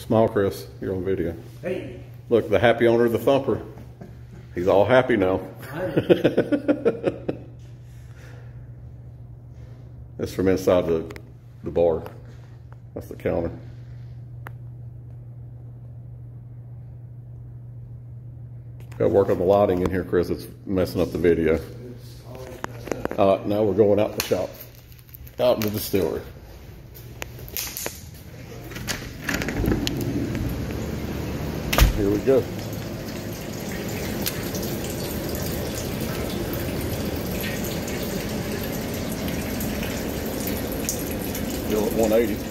Smile, Chris. You're on video. Hey, Look, the happy owner of the thumper. He's all happy now. That's from inside the, the bar. That's the counter. Got to work on the lighting in here, Chris. It's messing up the video. it's always messed up. Uh, now we're going out the shop, out in the distillery. Here we go. Still at 180.